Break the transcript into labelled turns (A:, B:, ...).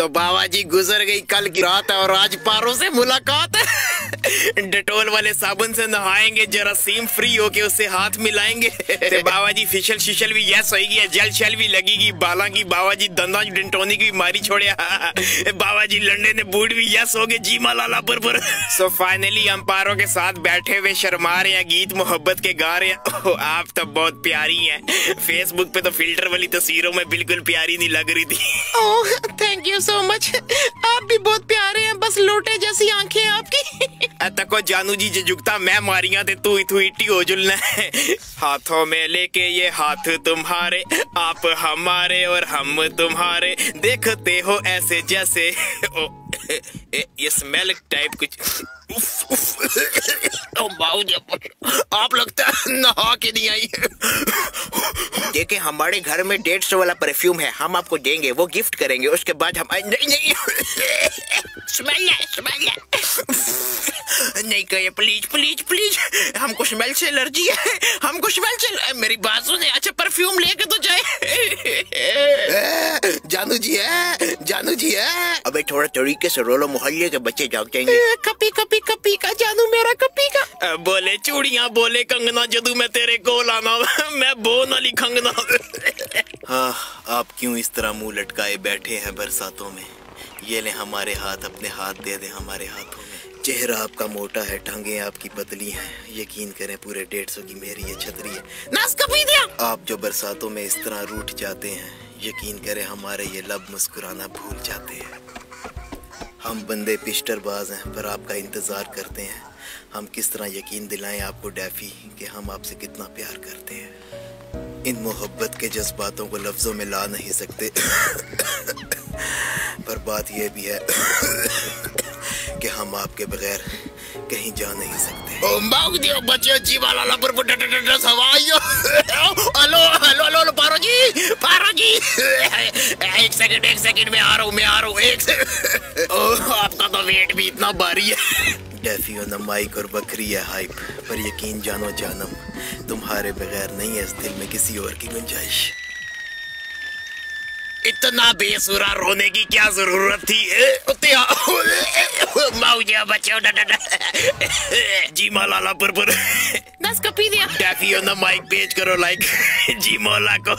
A: तो बाबा जी गुजर गई कल की रात और आज पारो से मुलाकात। डेटोल वाले साबुन से नहाएँगे जरासीम फ्री होके उससे हाथ मिलाएँगे। बाबा जी फिशल शिशल भी यस होगी जल शल भी लगेगी। बाला की बाबा जी दंदा डिंटोनी की बीमारी छोड़े। बाबा जी लंडे ने बूढ़ भी यस हो गए जीमा लाला पर पर सो फाइनली हम पारों के साथ बैठे हुए शर्मा रहे हैं, गीत मोहब्बत के गा रहे हैं। आप तो बहुत प्यारी हैं। फेसबुक पे तो फ़िल्टर वाली तस्वीरों में बिल्कुल प्यारी नहीं लग रही थी। थैंक यू तको जानू जी जुगता मैं मारिया ते तू इथु इटी हो जुलना हाथों में लेके ये हाथ तुम्हारे आप हमारे और हम तुम्हारे। देखते हो ऐसे जैसे ओ, ए, ये स्मेल टाइप कुछ। उफ, उफ, ओ आप लगता है नहा के नहीं आई देखे हमारे घर में डेढ़ सौ वाला परफ्यूम है हम आपको देंगे वो गिफ्ट करेंगे उसके बाद हम नहीं नहीं स्मेल स्मेल नहीं कहे प्लीज़ प्लीज़ प्लीज़ हमको स्मेल से एलर्जी है हमको स्मेल से मेरी बात सुने अच्छा परफ्यूम लेके तो जाए। जानू जी है जानू जी है। अबे थोड़ा तरीके से रोलो मोहल्ले के बच्चे जाग जाएँगे। कपी कपी कपी का जानू मेरा कपी का बोले चूड़िया बोले कंगना जदू मैं तेरे को लाना मैं बो ना लिखंगना हाँ आप क्यों इस तरह मुँह लटकाए बैठे हैं बरसातों में ये ले हमारे हाथ अपने हाथ दे दे हमारे हाथों में चेहरा आपका मोटा है टांगे आपकी पतली हैं यकीन करें पूरे डेढ़ सौ की मेरी ये छतरी है नास पी दिया आप जो बरसातों में इस तरह रूठ जाते हैं यकीन करें हमारे ये लब मुस्कुराना भूल जाते हैं हम बंदे पिस्टरबाज हैं पर आपका इंतज़ार करते हैं हम किस तरह यकीन दिलाएँ आपको, डैफी, कि हम आपसे कितना प्यार करते हैं? इन मोहब्बत के जज्बातों को लफ्ज़ों में ला नहीं सकते। पर बात यह भी है कि हम आपके बगैर कहीं जा नहीं सकते। ओ बच्चे hello hello hello Paro ji Paro ji एक सेकंड एक सेकंड में आ रहा हूँ मैं आ रहा हूँ एक सेकंड आपका तो वेट भी इतना भारी है डेफी ऑन माइक और बकरी है हाइप पर यकीन जानो जानम तुम्हारे बगैर नहीं है इस दिल में किसी और की गुंजाइश। इतना बेसुरा रोने की क्या ज़रूरत थी बच्चों जी माला पर पर। दस कपी दिया। टैफी ऑन द माइक पेज करो लाइक जी मौला को।